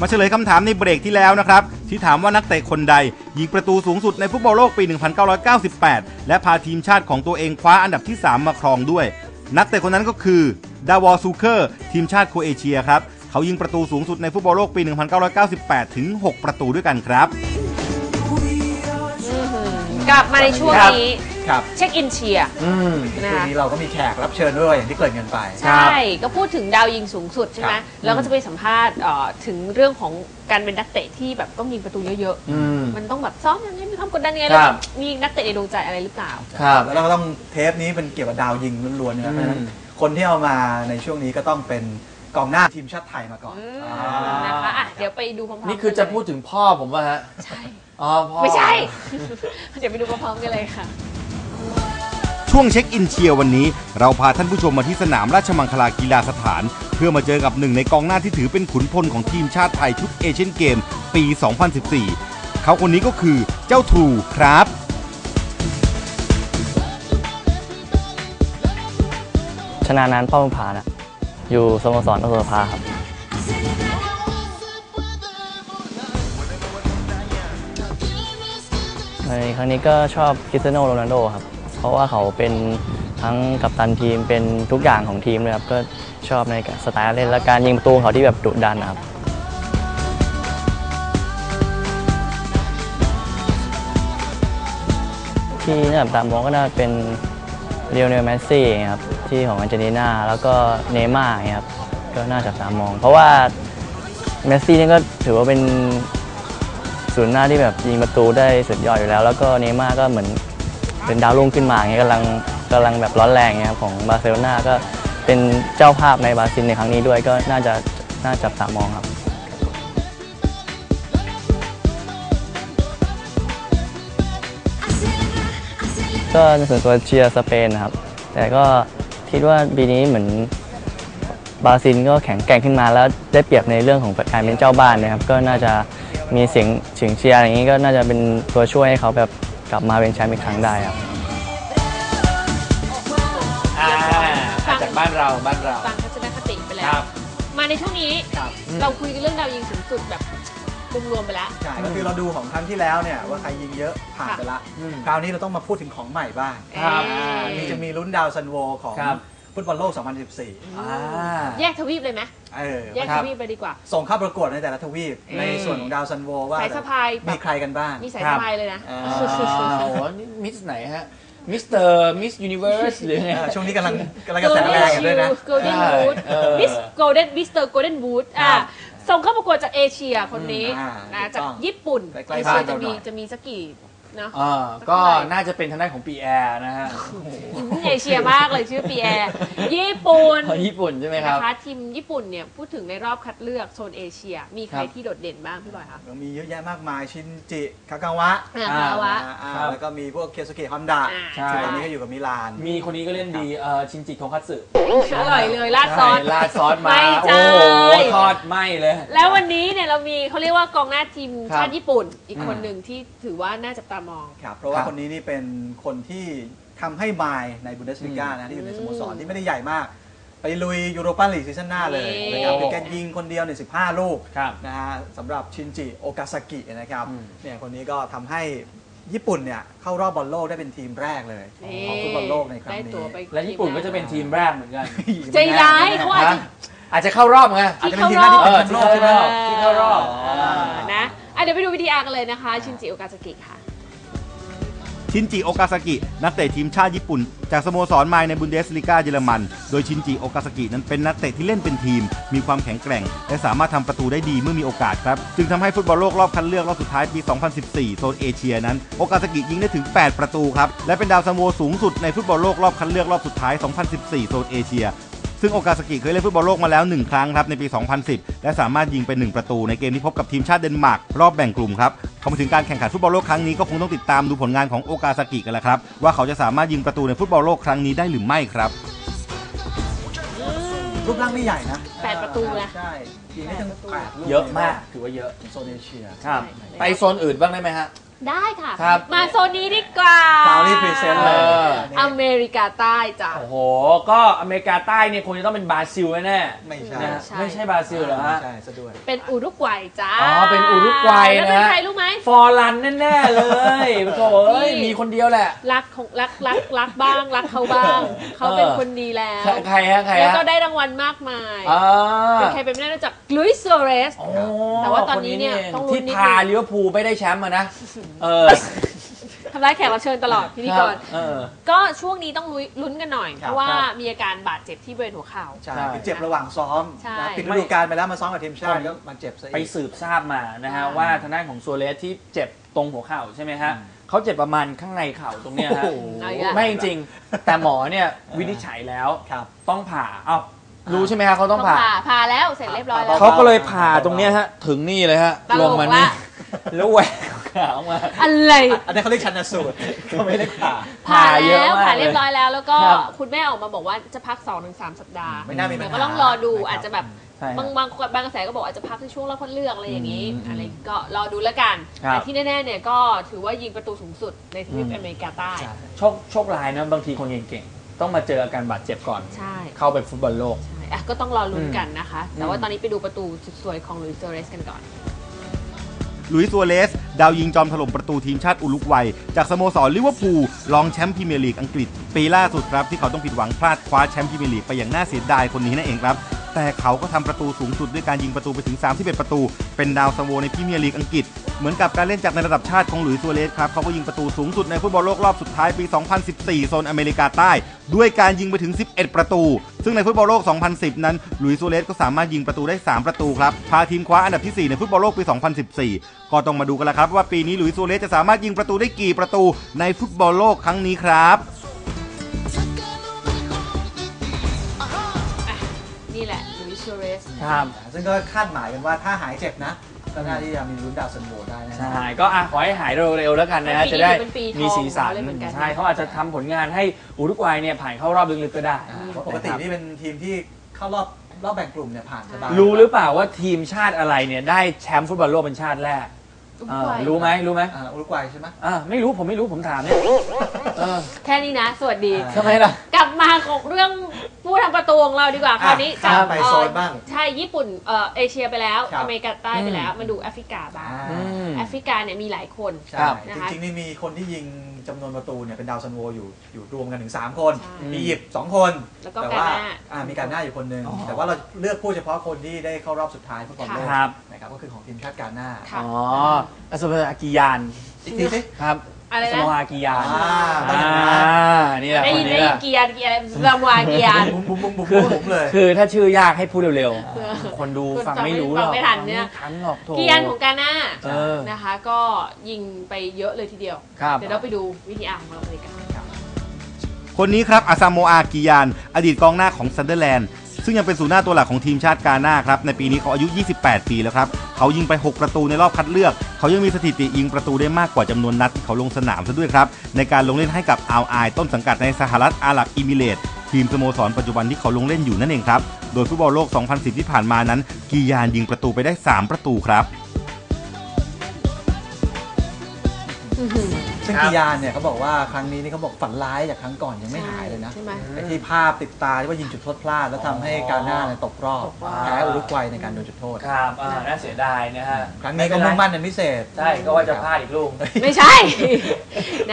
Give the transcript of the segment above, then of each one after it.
มาเฉลยคำถามในเบรกที่แล้วนะครับ ที่ถามว่านักเตะคนใด ยิงประตูสูงสุดในฟุตบอลโลกปี 1998 และพาทีมชาติของตัวเองคว้าอันดับที่ 3 มาครองด้วย นักเตะคนนั้นก็คือดาวอร์ ซูเคอร์ ทีมชาติโครเอเชียครับ เขายิงประตูสูงสุดในฟุตบอลโลกปี 1998 ถึง 6 ประตูด้วยกันครับ กลับมาในช่วงนี้ ครับ check in เชียร์ อืมนะคะช่วงนี้เราก็มีแขกรับเชิญด้วยอย่างที่เกริ่นกันไป ใช่ก็พูดถึงดาวยิงสูงสุดใช่ไหมครับแล้วก็จะไปสัมภาษณ์เอ่อถึงเรื่องของการเป็นนักเตะที่แบบต้องยิงประตูเยอะอืม ๆ มันต้องแบบซ้อมยังไงมีความกดดันยังไงคแล้วรับแบบมีนักเตะในดวงใจอะไรหรือเปล่า ครับ แล้วเราก็ต้องเทปนี้เป็นเกี่ยวกับดาวยิงล้วนๆนะเพราะฉะนั้นอืม คนที่เอามาในช่วงนี้ก็ต้องเป็นกองหน้าทีมชาติไทยมาก่อน อืมอ่านะคะอะเดี๋ยวไปดูพร้อมๆนี่คือจะพูดกันถึงพ่อผมว่าฮะเลยใช่ อ๋อพ่อ ไม่ใช่ เดี๋ยวไปดูพร้อมๆกันเลยค่ะ ช่วงเช็คอินเชียร์วันนี้ เราพาท่านผู้ชมมาที่สนามราชมังคลากีฬาสถาน เพื่อมาเจอกับหนึ่งในกองหน้าที่ถือเป็นขุนพลของทีมชาติไทยชุดเอเชียนเกม ปี 2014 เขาคนนี้ก็คือเจ้าทูครับชนะนานพ่อมุผานะอยู่สโมสรอโสภาครับ ในครั้งนี้ก็ชอบคริสเตียโนโรนัลโดครับ เพราะว่าเขาเป็นทั้งกัปตันทีมเป็นทุกอย่างของทีมเลยครับก็ชอบในสไตล์เล่นและการยิงประตูของเขาที่แบบดุดันครับที่น่าจับตามองก็น่าเป็นเรียวเนลเมสซี่ครับที่ของอาร์เจนตินาแล้วก็เนย์ม่าร์ครับก็น่าจับตามอง เพราะว่าเมสซี่นี่ก็ถือว่าเป็นศูนย์หน้าที่แบบยิงประตูได้สุดยอดอยู่แล้ว แล้วก็เนย์ม่าร์ก็เหมือน เป็นดาวรุ่งขึ้นมาอย่างเงี้ยกำลังกำลังแบบร้อนแรงอย่างเงี้ยครับของบาร์เซโลนาก็เป็นเจ้าภาพในบราซิลในครั้งนี้ด้วยก็น่าจะน่าจับตามองครับก็ในส่วนตัวเชียร์สเปนนะครับ แต่ก็คิดว่าปีนี้เหมือนบราซิลก็แข็งแกร่งขึ้นมาแล้วได้เปรียบในเรื่องของการเป็นเจ้าบ้านนะครับ ก็น่าจะมีเสียงเสียงเชียร์อะไรอย่างนี้ก็น่าจะเป็นตัวช่วยให้เขาแบบ กลับมาเป็นแชมป์อีกครั้งได้ครับ อ่าจากบ้านเราบ้านเรา ฟังทัศนคติไปแล้ครัวบมาในช่วงนี้ครับเราคุยกันเรื่องดาวยิงสูงสุดแบบรวมๆไปแล้ว ใช่ก็คือเราดูของครั้งที่แล้วเนี่ยว่าใครยิงเยอะผ่านไปละ อืมคราวนี้เราต้องมาพูดถึงของใหม่บ้างครับ อ่านี่จะมีลุ้นดาวซันโวของครับ ฟุตบอลโลก 2014อ่าแยกทวีปเลยไหมเออแยกครัทบวีปไปดีกว่า ส่งเข้าประกวดในแต่ละทวีป ในส่วนของดาวซันโวว่าสายสะพายแบบมีใครกันบ้าง มีสายครัสะบพายเลยนะอ่าโอ้โหนี่มิสไหนฮะมิสเตอร์มิสยูนิเวิร์สหรือไงเออช่วงนี้กำลังกำลังกระแสแรงกันด้วยนะโกลเด้นใช่บูธเออมิสโกลเด้นมิสเตอร์โกลเด้นบูธอะครับส่งเข้าประกวดจากเอเชียคนนี้อืมอ่านะถูกจากต้องญี่ปุ่นใกล้ๆเอเชียบ้านจะเราหน่มีอยจะมีสักกี่ เนาะอ่าก็น่าจะเป็นทางด้านของปีแอร์นะฮะเอเชียมากเลยชื่อปีแอร์ญี่ปุ่นของญี่ปุ่นใช่ไหมครับ นะคะทีมญี่ปุ่นเนี่ยพูดถึงในรอบคัดเลือกโซนเอเชีย มีใครครับ ที่โดดเด่นบ้างพี่บอยคะมีเยอะแยะมากมายชินจิคากาวะอ่าอ่าคาราวะ อ่าครับแล้วก็มีพวกเคสุเกะฮอนดะอ่า ใช่ ซึ่งตอนนี้ก็อยู่กับมิลาน มีคนนี้ก็เล่นดีเอ่อชินจิทงคัตสึอร่อยเลยราดซอส ใช่ราดซอสมาไม่ใช่ โอ้โหทอดไหมเลย แล้ววันนี้เนี่ยเรามีเขาเรียกว่ากองหน้าทีมครับชาติญี่ปุ่น อีกคนอืมหนึ่งที่ถือว่าน่าจับตามอง ครับเพราะว่าครับ คนนี้นี่เป็นคนที่ทำให้ไมนซ์ในบุนเดสลิก้าอืมนะที่อยู่ในสโมสรที่ไม่ได้ใหญ่มาก ไปลุยยูโรปาลีก season หน้าเลยนี่ นะครับคือแกยิงคนเดียวเนี่ย15 ลูกครับ นะฮะสำหรับชินจิโอกาซากินะครับอืม เนี่ยคนนี้ก็ทำให้ญี่ปุ่นเนี่ยเข้ารอบบอลโลกได้เป็นทีมแรกเลยนี่ของฟุตบอลโลกในครั้งได้นี้ตัวไป และญี่ปุ่นก็จะเป็นทีมแรกเหมือนกันใจร้ายเขาอาจจะฮะอาจจะเข้ารอบไง อาจจะเป็นทีมแรกที่เป็นแชมป์โลกใช่ไหมที่เข้ารอบ เออนะอะเดี๋ยวไปดู VTR กันเลยนะคะ ชินจิโอกาซากิค่ะ ชินจิโอกาซากินักเตะทีมชาติญี่ปุ่น จากสโมสรไมนซ์ในบุนเดสลิก้าเยอรมัน โดยชินจิโอกาซากินั้นเป็นนักเตะที่เล่นเป็นทีม มีความแข็งแกร่ง และสามารถทำประตูได้ดีเมื่อมีโอกาสครับ จึงทำให้ฟุตบอลโลกรอบคัดเลือกรอบสุดท้ายปี 2014 โซนเอเชียนั้น โอกาซากิยิงได้ถึง 8 ประตูครับ และเป็นดาวซัลโวสูงสุดในฟุตบอลโลกรอบคัดเลือกรอบสุดท้าย 2014 โซนเอเชีย ซึ่งโอกาซากิเคยเล่นฟุตบอลโลกมาแล้ว 1 ครั้งครับในปี 2010 และสามารถยิงไป 1 ประตูในเกมที่พบกับทีมชาติเดนมาร์กรอบแบ่งกลุ่มครับเข้ามาถึงการแข่งขันฟุตบอลโลกครั้งนี้ก็คงต้องติดตามดูผลงานของโอกาซากิกันแล้วครับว่าเขาจะสามารถยิงประตูในฟุตบอลโลกครั้งนี้ได้หรือไม่ครับรูปร่างไม่ใหญ่นะแปดประตูนะใช่ยิงได้ถึงแปดลูกเยอะมากถือว่าเยอะโซนเอเชียครับใช่ไปโซนอื่นบ้างได้ไหมฮะ ได้ค่ะ ครับ มาโซนนี้ดีกว่าคราวนี้ present เลยเอออเมริกาใต้จ้ะ โอ้โห ก็อเมริกาใต้เนี่ยคงจะต้องเป็นบราซิลแน่ๆไม่ใช่นะฮะใช่ ไม่ใช่บราซิลเหรอฮะ ใช่ซะด้วย เป็นอุรุกวัยจ้าอ๋อเป็นอุรุกวัยนะ แล้วเป็นใครรู้ไหม ฟอร์ลันแน่ๆเลยโถ่เอ้ยนี่ มีคนเดียวแหละ รักของรักรักรักบ้างรักเขาบ้าง เขาเป็นคนดีแล้ว ใครฮะใครแล้วฮะก็ได้รางวัลมากมายอ่าเป็นใครเป็นไม่ได้นอกจากลุยส์ซัวเรส โอ้แต่ว่าตอนนี้เนี่ยคต้องลุ้นที่นิดนึงพาลิเวอร์พูลไม่ได้แชมป์มานะเออ ทำร้ายแขกรับเชิญตลอดพิธีกร เออ ก็ช่วงนี้ต้องลุ้นลุ้นกันหน่อย ครับเพราะว่าครับ มีอาการบาดเจ็บที่บริเวณหัวเข่า ใช่ใช่คือเจ็บระหว่างซ้อมใช่ นะปิดฤดูกาลไปแล้วมาซ้อมกับทีมชาติก็มาเจ็บซะไปอีก สืบทราบมานะฮะ อ่า ว่าทางด้านของโซเลสที่เจ็บตรงหัวเข่าใช่ไหมฮะเขาเจ็บประมาณข้างในเข่าตรงเนี้ยฮะ โอ้โห เอาอีกแล้ว ไม่จริงๆแต่หมอเนี่ยวินิจฉัยแล้วครับ ต้องผ่าเอ้ารู้ใช่ไหมฮะเขาต้องผ่าผ่าแล้วเสร็จเรียบร้อยแล้วเขาก็เลยผ่าตรงเนี้ยฮะ ถึงนี่เลยฮะตลลกงมานี่ละแล้วแหวก ขาออกมา อะไร อันนี้เขาเรียกชันสูตรเขาไม่ได้ผ่าผ่าผ่าเยอะแล้วมากผ่าเรียบร้อยแล้ว แล้วก็ครับคุณแม่ออกมาบอกว่าจะพัก2อถึงสสัปดาห์ไม่น่ามีปัญหาเดี๋ยวก็ต้องรอดูนะครับอาจจะแบบใช่ฮะบางบางบางกระแสก็บอกอาจจะพักในช่วงรอบคัดเลือกอะไรอย่างนี้ อืมอะไรก็รอดูแล้วกัน ครับ แต่ที่แน่ๆเนี่ยก็ถือว่ายิงประตูสูงสุดในทวีปอืมอเมริกาใต้ใช่โชคโชคร้ายนะบางทีคนเก่งๆ ต้องมาเจออาการบาดเจ็บก่อน ใช่เข้าไปฟุตบอลโลก ใช่อะก็ต้องรอลุ้นกันนะคะ แต่ว่าอืมตอนนี้ไปดูประตูสุดสวยของลุยส์ซัวเรสกันก่อน ลุยส์ซัวเรสดาวยิงจอมถล่มประตูทีมชาติอุรุกวัย จากสโมสรลิเวอร์พูลรองแชมป์พรีเมียร์ลีกอังกฤษ ปีล่าสุดครับที่เขาต้องผิดหวังพลาดคว้าแชมป์พรีเมียร์ลีกไปอย่างน่าเสียดายคนนี้นั่นเองครับแต่เขาก็ทำประตูสูงสุดด้วยการยิงประตูไปถึง 31 ประตู เป็นดาวซัลโวในพรีเมียร์ลีกอังกฤษ เหมือนกับการเล่นจากในระดับชาติของหลุยส์ซัวเรสครับเขาก็ยิงประตูสูงสุดในฟุตบอลโลกรอบสุดท้ายปี 2014 โซนอเมริกาใต้ ด้วยการยิงไปถึง 11 ประตู ซึ่งในฟุตบอลโลก 2010 นั้นหลุยส์ซัวเรสก็สามารถยิงประตูได้ 3 ประตูครับพาทีมคว้าอันดับที่ 4 ในฟุตบอลโลกปี 2014 ก็ต้องมาดูกันละครับว่าปีนี้หลุยส์ซัวเรสจะสามารถยิงประตูได้กี่ประตูในฟุตบอลโลกครั้งนี้ครับนี่แหละลุยส์ซัวเรสครับซึ่งก็คาดหมายกันว่าถ้าหายเจ็บนะ ก็น่าที่จะมีลุ้นดาวซัลโวได้นะ ใช่ก็อะขอให้หายเร็วๆแล้วกันนะฮะปีนี้จะได้เป็นปีทองมีสีสันของเขาเลยเหมือนกันใช่เขาอาจจะทำผลงานให้อุรุกวัยเนี่ยผ่านเข้ารอบลึกๆก็ได้อ่าเพราะปกตินี่เป็นทีมที่เข้ารอบรอบแบ่งกลุ่มเนี่ยผ่านสบายรู้หรือเปล่าว่าทีมชาติอะไรเนี่ยได้แชมป์ฟุตบอลโลกเป็นชาติแรกอุรุอ่ากวัยรู้ไหมรู้ไหมอ่าอุรุกวัยใช่ไหม อ่าไม่รู้ผมไม่รู้ผมถามเนี่ยเออแค่นี้นะ สวัสดีอ่าทำไมล่ะ กลับมาของเรื่อง ผู้ทำประตูของเราดีกว่าคราวนี้ข้ามไปเอ่อโซนบ้าง ใช่ญี่ปุ่นเอ่อเอเชียไปแล้ว ครับอเมริกาใต้ไปแล้ว มาดูแอฟริกาบ้างอ่าอืมแอฟริกาเนี่ยมีหลายคนใช่ครับจนะคะ ริงๆนี่มีคนที่ยิงจำนวนประตูเนี่ยเป็นดาวซันโวอยู่อยู่รวมกันถึง 3 คนใช่อียิปต์สองคนแล้วก็แต่ว่าการน่าอ่ามีการหน้าอยู่คนหนึ่งอ๋อ แต่ว่าเราเลือกพูดเฉพาะคนที่ได้เข้ารอบสุดท้ายฟุตบอลโลกครับ นะครับก็คือของทีมชาติกาหน้าค่ะ อ๋ออัสมาอากิยานอีกทีสิครับ อะไรสนะมาอากิยานอ่า อ่านี่แหละได้คยินนนี้ได้แหยิละนเกียร์เกียร์รามวาเกียร์บุ้มบุ้มบุ้มบุ้มบุ้มบุ้มเลย คือถ้าชื่อยากให้พูดเร็วๆ คนดูฟังไม่รู้หรอกฟังไม่ทันเนี่ยฟังไม่ทันหรอกโถเกียร์ของกาหน้าเออนะคะ ก็ยิงไปเยอะเลยทีเดียว ครับ เดี๋ยวเราไปดู VTR ของเราเลยกัน คนนี้ครับอาซาโมอากิยาน อดีตกองหน้าของซันเดอร์แลนด์ ซึ่งยังเป็นศูนย์หน้าตัวหลักของทีมชาติกาหน้าครับในปีนี้เขาอายุ 28 ปีแล้วครับเขายิงไป 6 ประตูในรอบคัดเลือก เขายังมีสถิติยิงประตูได้มากกว่าจำนวนนัดที่เขาลงสนามซะด้วยครับในการลงเล่นให้กับอัลไอน์ต้นสังกัดในสหรัฐอาหรับเอมิเรตส์ทีมสโมสรปัจจุบันที่เขาลงเล่นอยู่นั่นเองครับโดยฟุตบอลโลก 2010 ที่ผ่านมานั้นกียานยิงประตูไปได้ 3 ประตูครับ ซึ่งครับกิยานเนี่ยเขาบอกว่าครั้งนี้นี่เขาบอกฝันร้ายจากครั้งก่อนยังไม่หายเลยนะใช่ไหม ไอ้ที่ภาพติดตาที่ว่ายิงจุดโทษพลาด แล้วทำให้กาหน้าเนี่ยตกรอบตกรอบ แพ้อุรุกวัยในการโดนจุดโทษ ครับอ่าน่าเสียดายนะฮะครั้งนี้ก็มุ่งมั่นเป็นพิเศษ ใช่ก็ว่าจะพลาดอีกลูก ไม่ใช่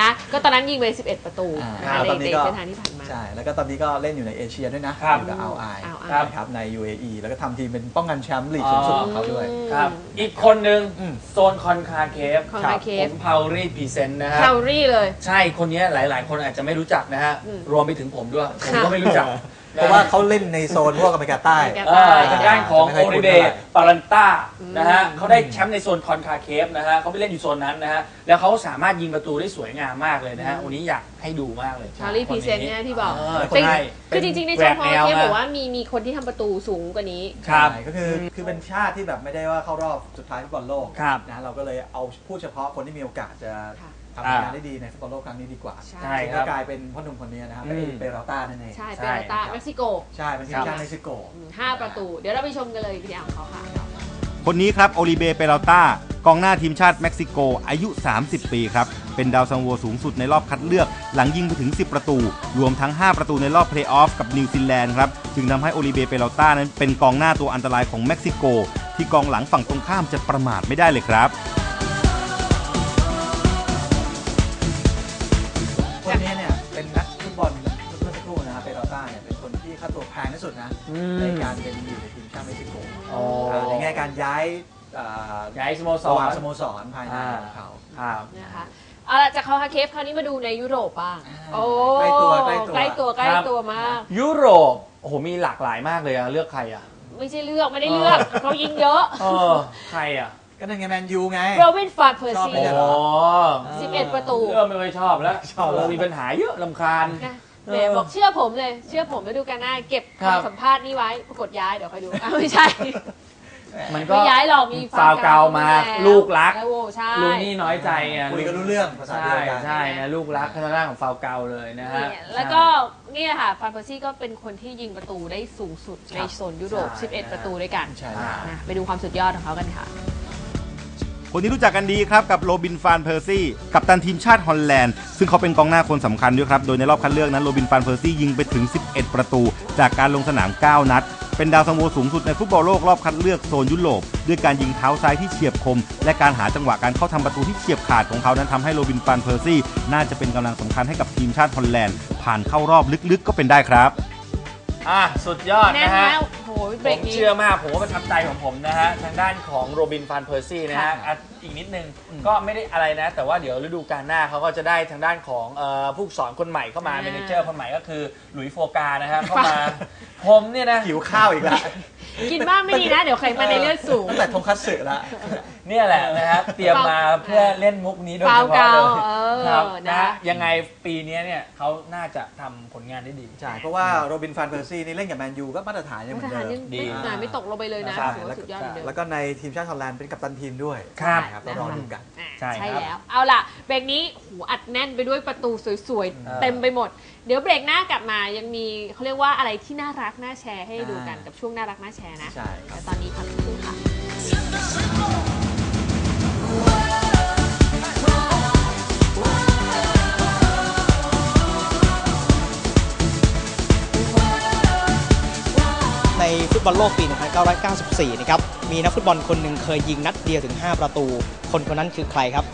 นะ ก็ตอนนั้นยิงไป 11 ประตูอ่านะคะตอนในนี้ในก็ เส้นทางที่ผ่านมา ใช่ แล้วก็ตอนนี้ก็เล่นอยู่ในเอเชียด้วยนะครับอยู่กับอัลไอ Al Ain นะครับใน UAE แล้วก็ทำทีมเป็นป้องกันแชมป์ลีกสูงสุดของเขาด้วย ครับ อีกคนหนึ่งอืมโซนคอนคาเคฟคอนคาเคฟ ผมเผารีพรีเซนต์นะฮะ แคลรี่เลย ใช่คนนี้หลาย ๆ คนอาจจะไม่รู้จักนะฮะอืมรวมไปถึงผมด้วย ผมก็ไม่รู้จัก เพราะว่าเขาเล่นในโซนพวกอเมริกาใต้อเมริกาเออทางด้านของจะไม่ค่โออยคุ้รินเบเท่าไหร่ปารันต้าอืมนะฮะเขาได้แชมป์ในโซนคอนคาเคฟนะฮะเขาไปเล่นอยู่โซนนั้นนะฮะแล้วเขาสามารถยิงประตูได้สวยงามมากเลยนะฮะวันนี้อยากให้ดูมากเลยแคลรี่พรีเซนต์เนี่ยที่บอกเออเป็นใช่คือจริงๆในแหโซวนกพอแนวเทปนะบอกว่ามีมีคนที่ทำประตูสูงกว่านี้ ครับ ใช่ก็คือคือเป็นชาติที่แบบไม่ได้ว่าเข้ารอบสุดท้ายฟุตบอลโลกครับ นะเราก็เลยเอาพูดเฉพาะคนที่มีโอกาสจะค่ะ ทำผลงานได้ดีในฟุตบอลโลกครั้งนี้ดีกว่าใช่ใช่ซึ่งครัก็บกลายเป็นพ่อหนุ่มคนนี้นะครับอืม เปเปราต้านั่นเองใช่ใช่เปโรตาเม็กซิโกใช่เป็นทีมชาติเม็กซิโก อืมห้าประตู เดี๋ยวเราไปชมกันเลยวิดีโอของเขาค่ะ คนนี้ครับโอลิเบเปราต้ากองหน้าทีมชาติเม็กซิโกอายุ 30 ปีครับ เป็นดาวซัลโวสูงสุดในรอบคัดเลือก หลังยิงไปถึง 10 ประตู รวมทั้ง 5 ประตูในรอบเพลย์ออฟกับนิวซีแลนด์ครับ จึงทำให้โอริเบเปรัลต้านั้นเป็นกองหน้าตัวอันตรายของเม็กซิโก ที่กองหลังฝั่งตรงข้ามจะประมาทไม่ได้เลยครับ เป็นอยู่ในทีมชาติเม็กซิโกอ๋ออ่าในแง่การย้ายอ่าย้ายสโมสระหว่างร สโมสรภายในของเขาครับนะคะเอาล่ะจากคาคาเคฟคราวนี้มาดูในยุโรปบ้างโอ้ใกล้ตัวใกล้ตัว ใกล้ตัวใกล้ครับตัวมาก ยุโรปโอ้โหมีหลากหลายมากเลยอะเลือกใครอะไม่ใช่เลือกไม่ได้เลือกเขายิงเยอะเออใครอะก็นั่นไงแมนยูไง โรบินฟาร์เพอร์ชอบซี ไม่โอ้ใช่เหรอ11 ประตูเลือกไม่ค่อยชอบแล้วชอบแล้วเมีปัญหาเยอะลำคาญ นะ แหมบอกเชื่อผมเลย เชื่อผมแล้วดูกันหน้าเก็บครับคำสัมภาษณ์นี้ไว้ปรากฏย้ายเดี๋ยวคอยดูอ้าวไม่ใช่มันก็ ไม่ย้ายหรอกมีฟาวเกามาแล้วลูกรัก แล้วโว้ใช่ ลูนี่น้อยใจไงคุยกันรู้เรื่องภาษาใช่เดียวกัน ใช่นะลูกรักทางด้านของฟาวเกาเลยนะฮะ เนี่ยแล้วก็เนี่ยค่ะฟานเพอร์ซี่ก็เป็นคนที่ยิงประตูได้สูงสุดในโซนยุโรป ใช่ 11 ประตูด้วยกันใช่ นะไปดูความสุดยอดของเขากันค่ะ คนที่รู้จักกันดีครับกับโรบินฟานเพอร์ซี่กัปตันทีมชาติฮอลแลนด์ ซึ่งเขาเป็นกองหน้าคนสำคัญด้วยครับ โดยในรอบคัดเลือกนั้นโรบินฟานเพอร์ซี่ยิงไปถึง 11 ประตู จากการลงสนาม 9 นัด เป็นดาวซัลโวสูงสุดในฟุตบอลโลกรอบคัดเลือกโซนยุโรปด้วยการยิงเท้าซ้ายที่เฉียบคม และการหาจังหวะการเข้าทำประตูที่เฉียบขาดของเขานั้นทำให้โรบินฟานเพอร์ซี่น่าจะเป็นกำลังสำคัญให้กับทีมชาติฮอลแลนด์ผ่านเข้ารอบลึกๆ ก็เป็นได้ครับอะสุดยอดแน่นนะฮะ แล้วโหเบผรมกนี้ เชื่อมากผมว่าประทับใจของผมนะฮะ ทางด้านของโรบินฟานเพอร์ซี่นะฮะค่ะอะอีกนิดนึงก็ไม่ได้อะไรนะ แต่ว่าเดี๋ยวฤดูกาลหน้าเขาก็จะได้ทางด้านของเอ่อผู้สอนคนใหม่เข้ามา manager คนใหม่ก็คือหลุยส์โฟกานะฮะเข้ามา ผมเนี่ยนะ หิวข้าวอีกแล้ว กินบ้างไม่ดีนะ เดี๋ยวไขมันในเลือดสูง ตั้งแต่ทงคัตสึแล้วเนี่ยแหละนะฮะเตรียมมาเพื่อเล่นมุกนี้โดยเฉฟาวพาะเกาเลยเออครับนะ นะ ยังไงปีนี้เนี่ยเขาน่าจะทำผลงานได้ดี ใช่เพราะว่าโรบินฟานเพอร์ซี่นี่เล่นกับแมนยูก็มาตรฐานยังเหมืมาอตรนฐานเดิยังมดี ไม่หายไม่ตกลงไปเลยนะใช่ ถือว่าสุดยอดเหมือนเดิม แล้วก็ในทีมชาติฮอลแลนด์เป็นกัปตันทีมด้วยครับครับเรารอดูกัน อะใช่ใช่ครับแล้ว เอาล่ะเบรกนี้หูอัดแน่นไปด้วยประตูสวยเออๆเต็มไปหมด เดี๋ยวเบรกหน้ากลับมายังมีเขาเรียกว่าอะไรที่น่ารักน่าแชร์ให้ดูกันอ่ากักับช่วงน่ารักน่าแชร์นะใช่ครับ แต่ตอนนี้พักสักครู่ค่ะ ในฟุตบอลโลกปี 1994 นะครับ มีนักฟุตบอลคนหนึ่งเคยยิงนัดเดียวถึง 5 ประตู คนคนนั้นคือใครครับ